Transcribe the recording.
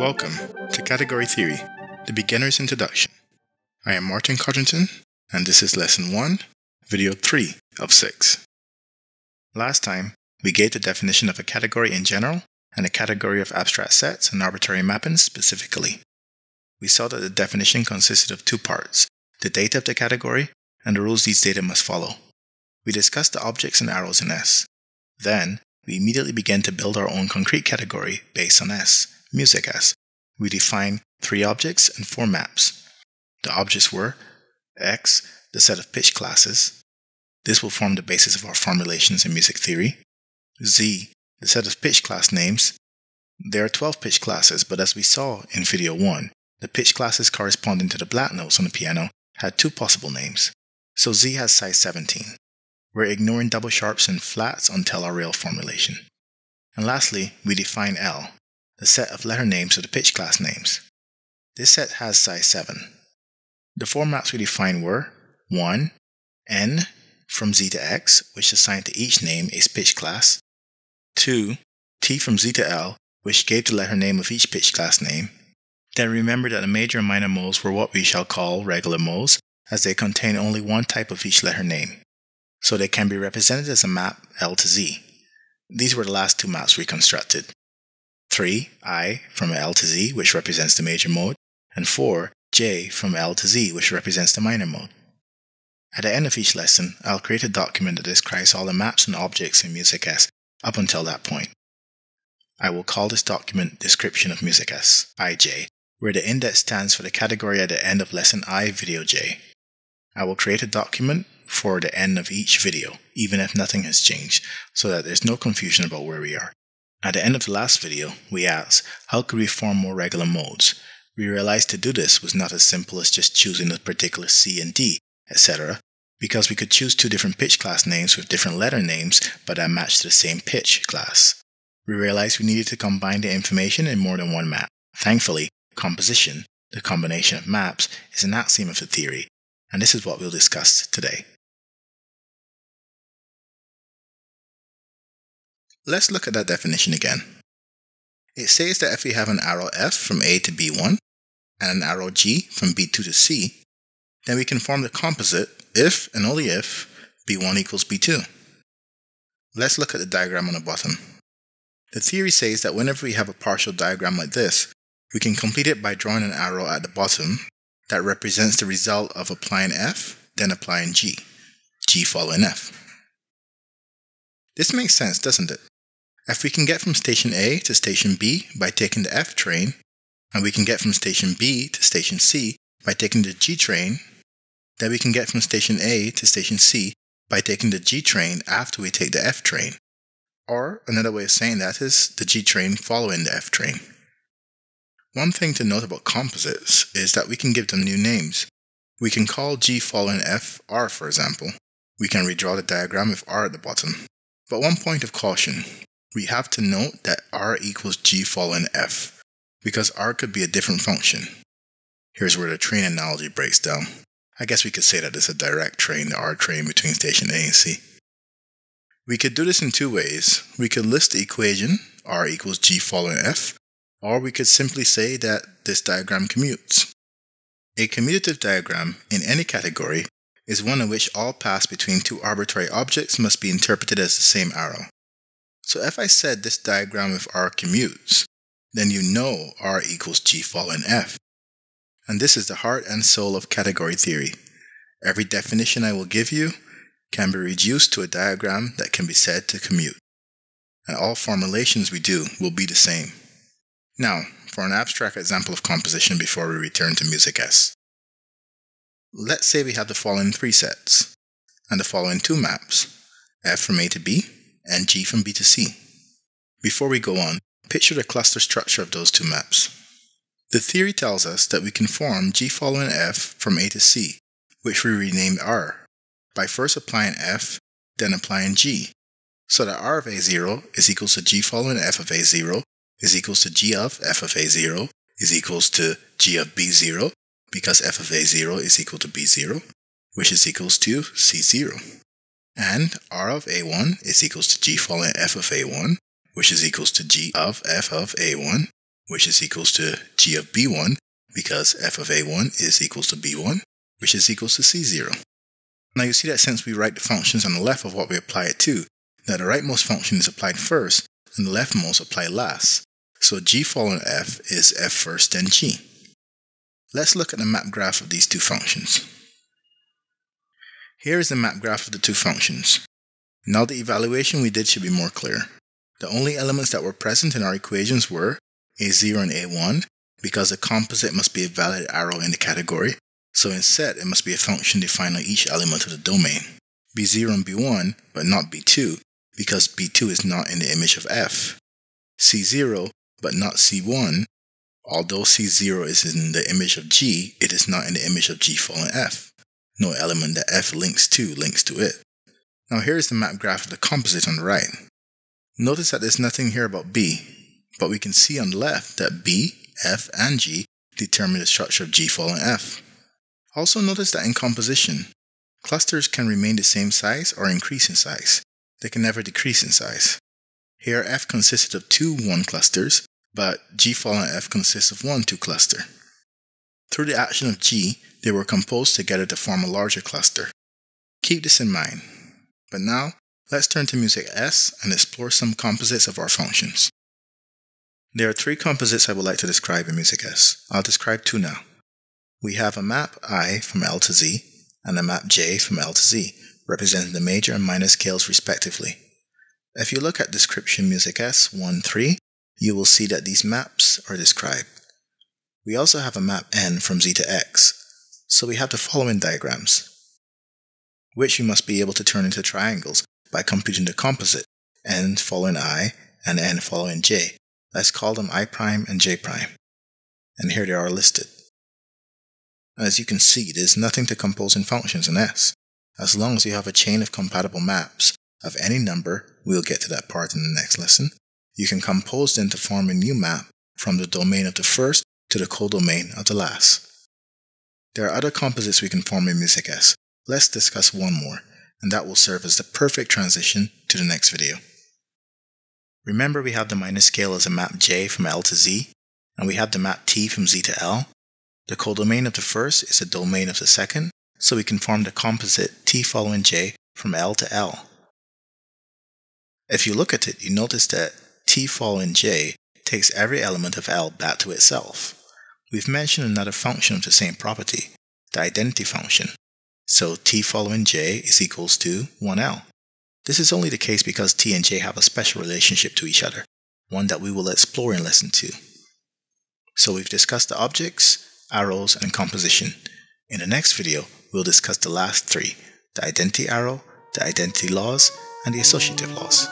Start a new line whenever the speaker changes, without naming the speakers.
Welcome to Category Theory, the beginner's introduction. I am Martin Codrington, and this is Lesson 1, Video 3 of 6. Last time, we gave the definition of a category in general and a category of abstract sets and arbitrary mappings specifically. We saw that the definition consisted of two parts the data of the category and the rules these data must follow. We discussed the objects and arrows in S. Then, we immediately began to build our own concrete category based on S, music S. We define three objects and four maps. The objects were X, the set of pitch classes. This will form the basis of our formulations in music theory. Z, the set of pitch class names. There are 12 pitch classes, but as we saw in video 1, the pitch classes corresponding to the black notes on the piano had two possible names. So Z has size 17. We're ignoring double sharps and flats until our real formulation. And lastly, we define L, the set of letter names of the pitch class names. This set has size 7. The four maps we defined were 1. N from Z to X, which assigned to each name a pitch class. 2. T from Z to L, which gave the letter name of each pitch class name. Then remember that the major and minor modes were what we shall call regular modes, as they contain only one type of each letter name so they can be represented as a map L to Z. These were the last two maps we constructed. 3, I from L to Z, which represents the major mode, and 4, J from L to Z, which represents the minor mode. At the end of each lesson, I'll create a document that describes all the maps and objects in Music S up until that point. I will call this document Description of Music S, IJ, where the index stands for the category at the end of lesson I video J. I will create a document for the end of each video, even if nothing has changed, so that there's no confusion about where we are. At the end of the last video, we asked, how could we form more regular modes? We realized to do this was not as simple as just choosing a particular C and D, etc., because we could choose two different pitch class names with different letter names, but that matched the same pitch class. We realized we needed to combine the information in more than one map. Thankfully, composition, the combination of maps, is an axiom of the theory, and this is what we'll discuss today. Let's look at that definition again. It says that if we have an arrow F from A to B1 and an arrow G from B2 to C, then we can form the composite if and only if B1 equals B2. Let's look at the diagram on the bottom. The theory says that whenever we have a partial diagram like this, we can complete it by drawing an arrow at the bottom that represents the result of applying F, then applying G, G following F. This makes sense, doesn't it? If we can get from station A to station B by taking the F train, and we can get from station B to station C by taking the G train, then we can get from station A to station C by taking the G train after we take the F train. Or another way of saying that is the G train following the F train. One thing to note about composites is that we can give them new names. We can call G following F R, for example. We can redraw the diagram with R at the bottom. But one point of caution we have to note that R equals G following F, because R could be a different function. Here's where the train analogy breaks down. I guess we could say that it's a direct train, the R train between station A and C. We could do this in two ways. We could list the equation, R equals G following F, or we could simply say that this diagram commutes. A commutative diagram in any category is one in which all paths between two arbitrary objects must be interpreted as the same arrow. So if I said this diagram with R commutes, then you know R equals G following F. And this is the heart and soul of category theory. Every definition I will give you can be reduced to a diagram that can be said to commute. And all formulations we do will be the same. Now, for an abstract example of composition before we return to Music S. Let's say we have the following three sets, and the following two maps, F from A to B, and G from B to C. Before we go on, picture the cluster structure of those two maps. The theory tells us that we can form G following F from A to C, which we renamed R, by first applying F, then applying G, so that R of A0 is equals to G following F of A0 is equals to G of F of A0 is equals to G of B0 because F of A0 is equal to B0, which is equals to C0 and R of A1 is equals to G following F of A1, which is equals to G of F of A1, which is equals to g of b1, because f of a1 is equals to b1, which is equals to c0. Now you see that since we write the functions on the left of what we apply it to, that the rightmost function is applied first and the leftmost apply last. So g following f is f first then g. Let's look at the map graph of these two functions. Here is the map graph of the two functions. Now the evaluation we did should be more clear. The only elements that were present in our equations were a0 and a1 because the composite must be a valid arrow in the category, so in set it must be a function defined on each element of the domain. b0 and b1, but not b2, because b2 is not in the image of f. c0, but not c1, although c0 is in the image of g, it is not in the image of g following f. No element that f links to links to it. Now here is the map graph of the composite on the right. Notice that there's nothing here about b, but we can see on the left that b, f, and g determine the structure of g following f. Also notice that in composition, clusters can remain the same size or increase in size. They can never decrease in size. Here f consisted of two 1 clusters, but g following f consists of one 2 cluster. Through the action of g, they were composed together to form a larger cluster. Keep this in mind. But now, let's turn to music S and explore some composites of our functions. There are three composites I would like to describe in music S. I'll describe two now. We have a map I from L to Z and a map J from L to Z, representing the major and minor scales respectively. If you look at description music S 1 3, you will see that these maps are described. We also have a map N from Z to X, so we have the following diagrams, which we must be able to turn into triangles by computing the composite N following I and N following J. Let's call them I prime and J prime. And here they are listed. As you can see, there's nothing to composing functions in S. As long as you have a chain of compatible maps of any number, we'll get to that part in the next lesson, you can compose them to form a new map from the domain of the first to the codomain of the last. There are other composites we can form in Music S. Let's discuss one more, and that will serve as the perfect transition to the next video. Remember we have the minor scale as a map J from L to Z, and we have the map T from Z to L. The codomain of the first is the domain of the second, so we can form the composite T following J from L to L. If you look at it, you notice that T following J takes every element of L back to itself. We've mentioned another function of the same property, the identity function. So T following J is equals to 1L. This is only the case because T and J have a special relationship to each other, one that we will explore in lesson 2. So we've discussed the objects, arrows, and composition. In the next video, we'll discuss the last three, the identity arrow, the identity laws, and the associative laws.